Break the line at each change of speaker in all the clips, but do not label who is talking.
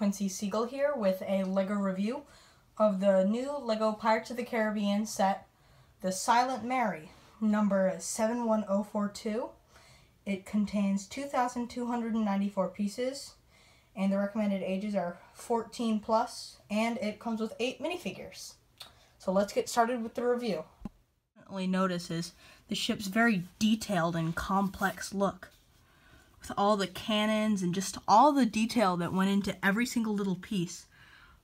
Quincy Seagull here with a LEGO review of the new LEGO Pirates of the Caribbean set, The Silent Mary, number 71042. It contains 2,294 pieces, and the recommended ages are 14 plus, and it comes with 8 minifigures. So let's get started with the review. Notices the ship's very detailed and complex look with all the cannons and just all the detail that went into every single little piece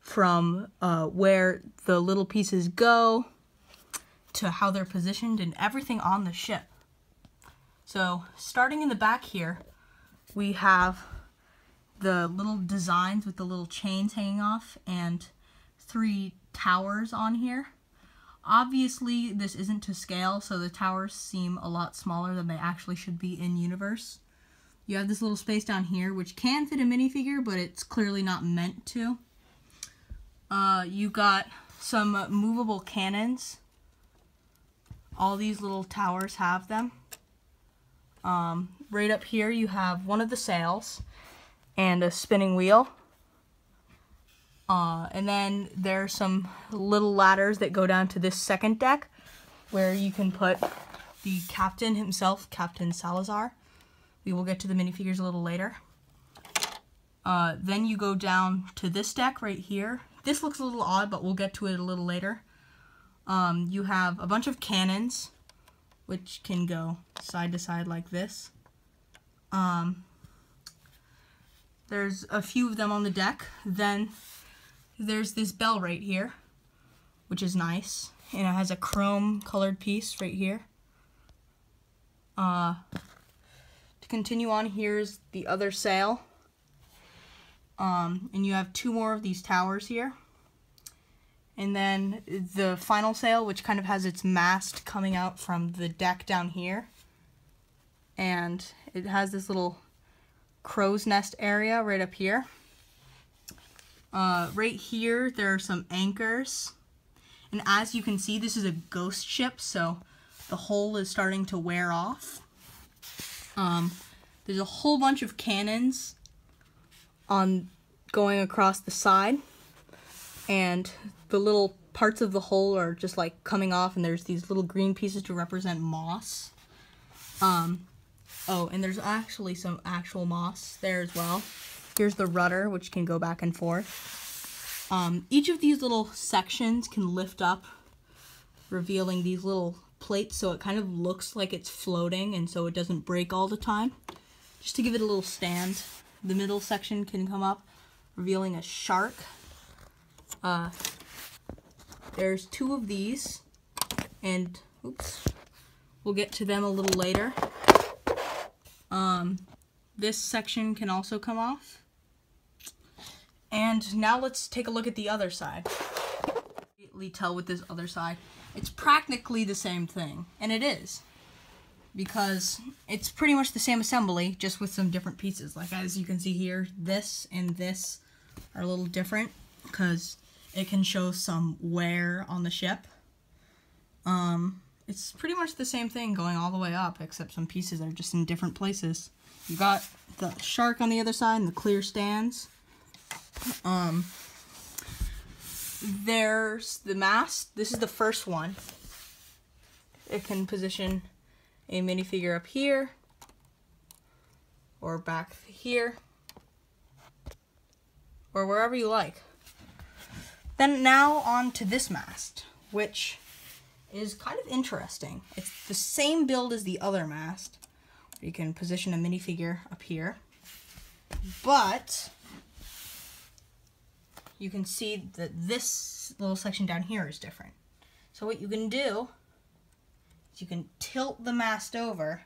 from uh, where the little pieces go to how they're positioned and everything on the ship. So starting in the back here, we have the little designs with the little chains hanging off and three towers on here. Obviously, this isn't to scale, so the towers seem a lot smaller than they actually should be in universe. You have this little space down here, which can fit a minifigure, but it's clearly not meant to. Uh, you got some movable cannons. All these little towers have them. Um, right up here you have one of the sails and a spinning wheel. Uh, and then there's some little ladders that go down to this second deck where you can put the captain himself, Captain Salazar. We will get to the minifigures a little later. Uh, then you go down to this deck right here. This looks a little odd, but we'll get to it a little later. Um, you have a bunch of cannons, which can go side to side like this. Um, there's a few of them on the deck. Then there's this bell right here, which is nice. And it has a chrome colored piece right here. Uh, to continue on, here's the other sail. Um, and you have two more of these towers here. And then the final sail, which kind of has its mast coming out from the deck down here. And it has this little crow's nest area right up here. Uh, right here, there are some anchors. And as you can see, this is a ghost ship, so the hull is starting to wear off. Um, there's a whole bunch of cannons on going across the side, and the little parts of the hull are just like coming off, and there's these little green pieces to represent moss. Um, oh, and there's actually some actual moss there as well. Here's the rudder, which can go back and forth. Um, each of these little sections can lift up, revealing these little plates so it kind of looks like it's floating and so it doesn't break all the time. Just to give it a little stand, the middle section can come up, revealing a shark. Uh, there's two of these, and oops, we'll get to them a little later. Um, this section can also come off. And now let's take a look at the other side. Tell with this other side it's practically the same thing, and it is. Because it's pretty much the same assembly, just with some different pieces. Like as you can see here, this and this are a little different, because it can show some wear on the ship. Um, it's pretty much the same thing going all the way up, except some pieces are just in different places. You got the shark on the other side and the clear stands. Um, there's the mast. This is the first one. It can position a minifigure up here or back here or wherever you like. Then now on to this mast, which is kind of interesting. It's the same build as the other mast. You can position a minifigure up here. But you can see that this little section down here is different. So what you can do you can tilt the mast over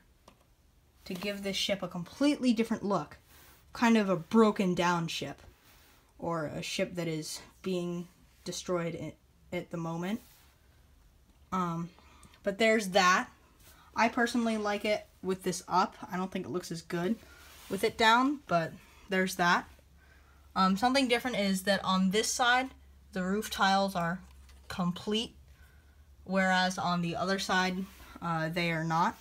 to give this ship a completely different look. Kind of a broken down ship. Or a ship that is being destroyed at the moment. Um, but there's that. I personally like it with this up. I don't think it looks as good with it down, but there's that. Um, something different is that on this side, the roof tiles are complete, whereas on the other side, uh, they are not.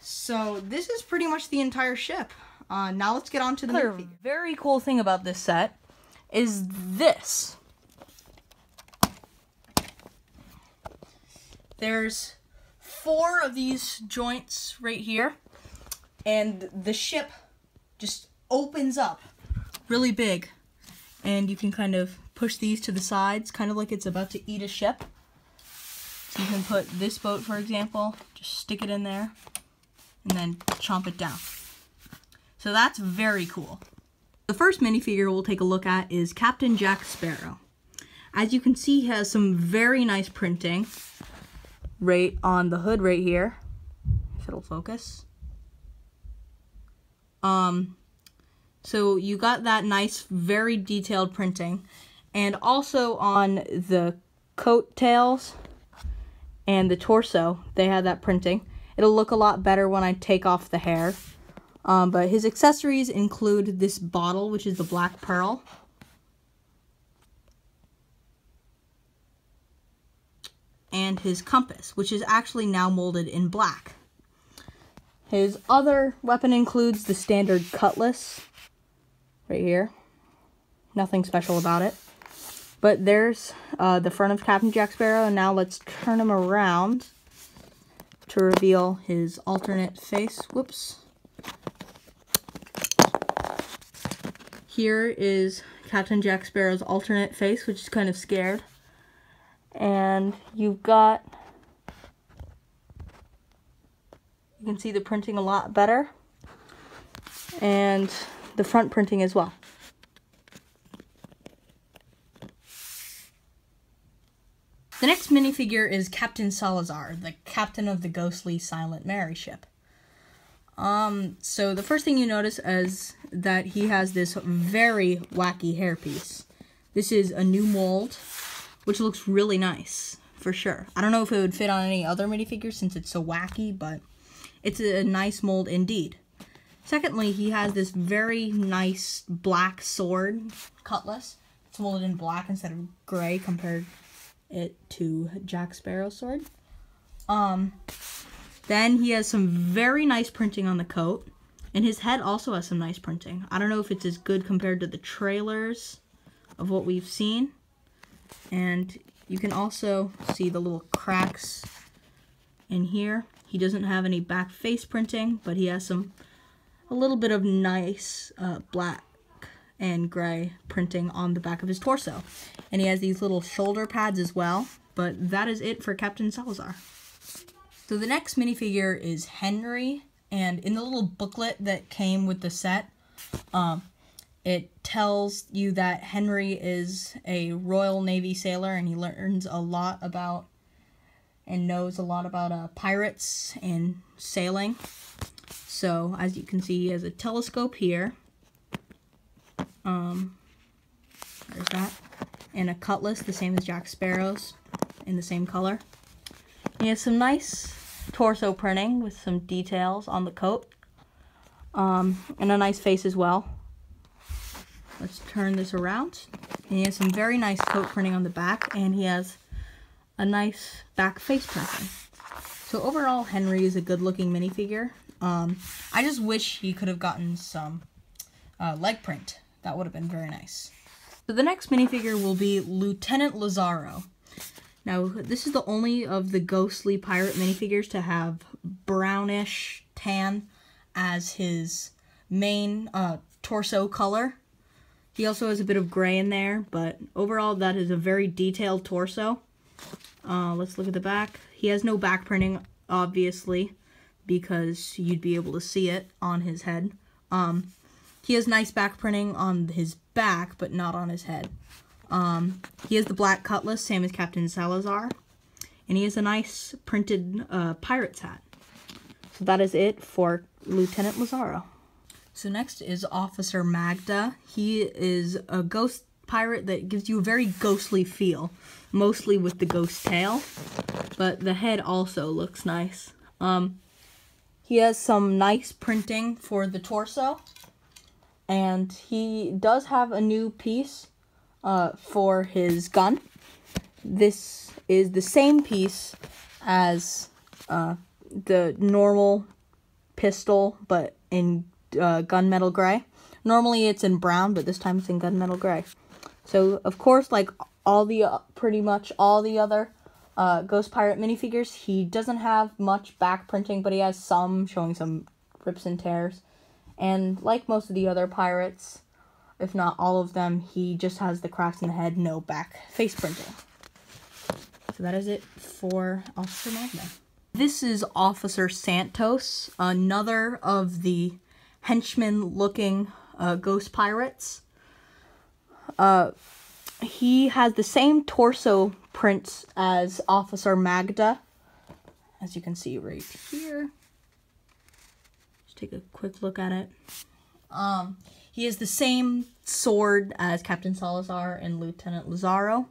So this is pretty much the entire ship. Uh, now let's get on to the
Another
minifigure.
very cool thing about this set is this.
There's four of these joints right here, and the ship just opens up really big, and you can kind of push these to the sides, kind of like it's about to eat a ship. So you can put this boat, for example, just stick it in there, and then chomp it down. So that's very cool. The first minifigure we'll take a look at is Captain Jack Sparrow. As you can see, he has some very nice printing right on the hood right here. If it'll focus. Um, so you got that nice, very detailed printing. And also on the coat tails and the torso, they had that printing. It'll look a lot better when I take off the hair. Um, but his accessories include this bottle, which is the Black Pearl. And his compass, which is actually now molded in black. His other weapon includes the standard cutlass, right here. Nothing special about it. But there's uh, the front of Captain Jack Sparrow, and now let's turn him around to reveal his alternate face. Whoops. Here is Captain Jack Sparrow's alternate face, which is kind of scared. And you've got, you can see the printing a lot better. And the front printing as well. The next minifigure is Captain Salazar, the captain of the ghostly Silent Mary ship. Um, so the first thing you notice is that he has this very wacky hairpiece. This is a new mold, which looks really nice, for sure. I don't know if it would fit on any other minifigure since it's so wacky, but it's a nice mold indeed. Secondly, he has this very nice black sword cutlass. It's molded in black instead of gray compared it to Jack Sparrow sword. Um, then he has some very nice printing on the coat. And his head also has some nice printing. I don't know if it's as good compared to the trailers of what we've seen. And you can also see the little cracks in here. He doesn't have any back face printing, but he has some, a little bit of nice uh, black and gray printing on the back of his torso. And he has these little shoulder pads as well. But that is it for Captain Salazar. So the next minifigure is Henry, and in the little booklet that came with the set, um, it tells you that Henry is a Royal Navy sailor, and he learns a lot about and knows a lot about uh, pirates and sailing. So as you can see, he has a telescope here. Um, there's that, and a cutlass, the same as Jack Sparrow's, in the same color. He has some nice torso printing with some details on the coat. Um, and a nice face as well. Let's turn this around. And he has some very nice coat printing on the back, and he has a nice back face printing. So overall, Henry is a good-looking minifigure. Um, I just wish he could have gotten some uh, leg print. That would have been very nice. So the next minifigure will be Lieutenant Lesaro. Now, this is the only of the ghostly pirate minifigures to have brownish tan as his main uh, torso color. He also has a bit of gray in there, but overall that is a very detailed torso. Uh, let's look at the back. He has no back printing, obviously, because you'd be able to see it on his head. Um, he has nice back printing on his back, but not on his head. Um, he has the black cutlass, same as Captain Salazar. And he has a nice printed uh, pirate's hat. So that is it for Lieutenant Lesaro. So next is Officer Magda. He is a ghost pirate that gives you a very ghostly feel, mostly with the ghost tail, but the head also looks nice. Um, he has some nice printing for the torso, and he does have a new piece uh, for his gun. This is the same piece as uh, the normal pistol, but in
uh, gunmetal gray. Normally it's in brown, but this time it's in gunmetal gray. So, of course, like all the, uh, pretty much all the other uh, Ghost Pirate minifigures, he doesn't have much back printing, but he has some showing some rips and tears. And like most of the other pirates, if not all of them, he just has the cracks in the head, no back face printing. So that is it for Officer Magda. This is Officer Santos, another of the henchman-looking uh, ghost pirates. Uh, he has the same torso prints as Officer Magda, as you can see right here. Take a quick look at it. Um, he has the same sword as Captain Salazar and Lieutenant Lesaro.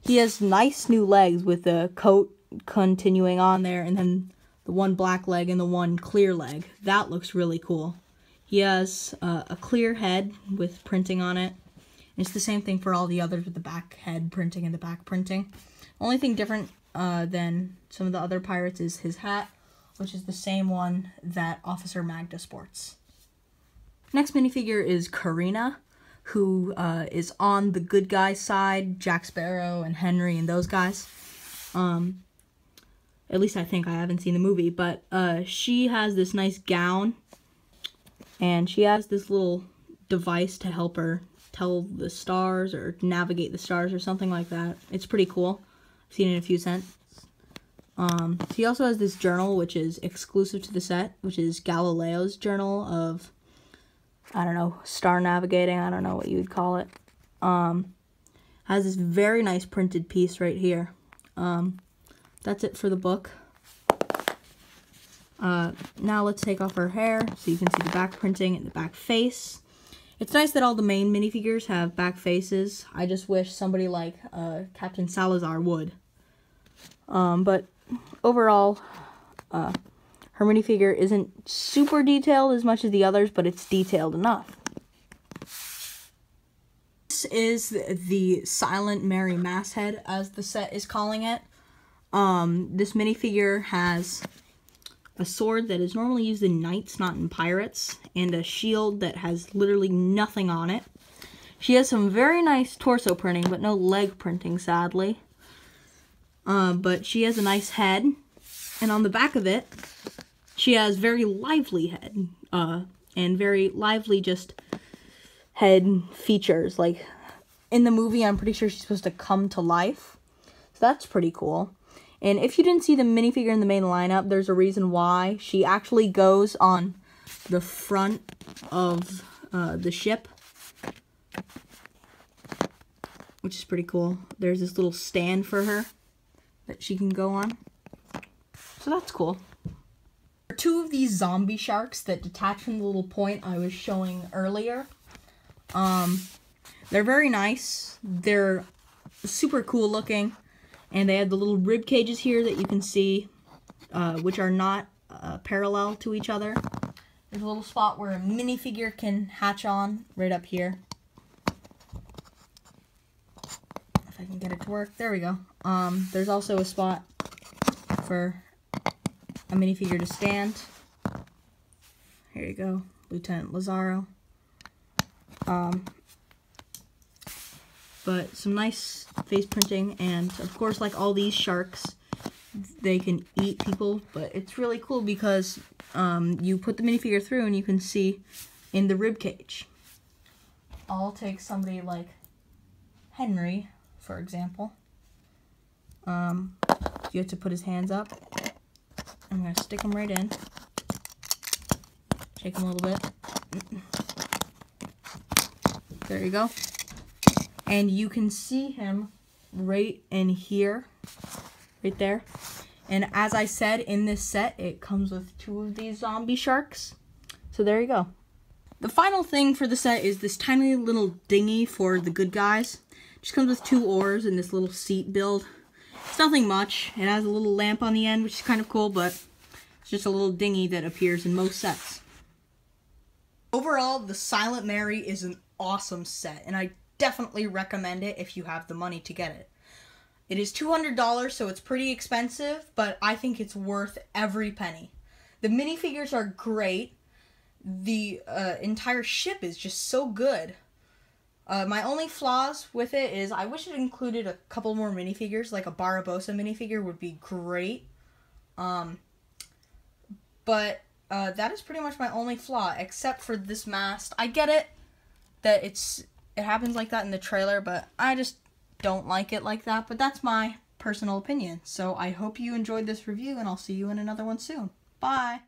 He has nice new legs with the coat continuing on there, and then the one black leg and the one clear leg. That looks really cool. He has uh, a clear head with printing on it. It's the same thing for all the others with the back head printing and the back printing. Only thing different uh, than some of the other pirates is his hat, which is the same one that Officer Magda sports. Next minifigure is Karina, who uh, is on the good guy side, Jack Sparrow and Henry and those guys. Um, at least I think I haven't seen the movie, but uh, she has this nice gown, and she has this little device to help her tell the stars or navigate the stars or something like that. It's pretty cool. I've seen it in a few cents. Um, she also has this journal, which is exclusive to the set, which is Galileo's journal of I don't know, star navigating, I don't know what you would call it. Um, has this very nice printed piece right here. Um, that's it for the book. Uh, now let's take off her hair so you can see the back printing and the back face. It's nice that all the main minifigures have back faces. I just wish somebody like uh, Captain Salazar would. Um, but overall, uh, her minifigure isn't super detailed as much as the others, but it's detailed enough. This is the Silent Mary Masthead, as the set is calling it. Um, this minifigure has a sword that is normally used in knights, not in pirates, and a shield that has literally nothing on it. She has some very nice torso printing, but no leg printing, sadly. Uh, but she has a nice head, and on the back of it, she has very lively head, uh, and very lively just head features. Like, in the movie, I'm pretty sure she's supposed to come to life. So that's pretty cool. And if you didn't see the minifigure in the main lineup, there's a reason why. She actually goes on the front of uh, the ship. Which is pretty cool. There's this little stand for her that she can go on. So that's cool two of these zombie sharks that detach from the little point I was showing earlier. Um, they're very nice. They're super cool looking. And they have the little rib cages here that you can see, uh, which are not uh, parallel to each other. There's a little spot where a minifigure can hatch on right up here. If I can get it to work. There we go. Um, there's also a spot for a minifigure to stand. Here you go, Lieutenant Lesaro. Um, but some nice face printing, and of course, like all these sharks, they can eat people, but it's really cool because um, you put the minifigure through and you can see in the rib cage. I'll take somebody like Henry, for example. Um, you have to put his hands up I'm going to stick them right in. Shake them a little bit. There you go. And you can see him right in here. Right there. And as I said, in this set, it comes with two of these zombie sharks. So there you go. The final thing for the set is this tiny little dinghy for the good guys. Just comes with two oars and this little seat build. It's nothing much. It has a little lamp on the end, which is kind of cool, but it's just a little dinghy that appears in most sets. Overall, the Silent Mary is an awesome set, and I definitely recommend it if you have the money to get it. It is $200, so it's pretty expensive, but I think it's worth every penny. The minifigures are great.
the uh, entire ship is just so good. Uh, my only flaws with it is I wish it included a couple more minifigures, like a Barabosa minifigure would be great. Um, but uh, that is pretty much my only flaw, except for this mast. I get it that it's it happens like that in the trailer, but I just don't like it like that. But that's my personal opinion. So I hope you enjoyed this review, and I'll see you in another one soon. Bye.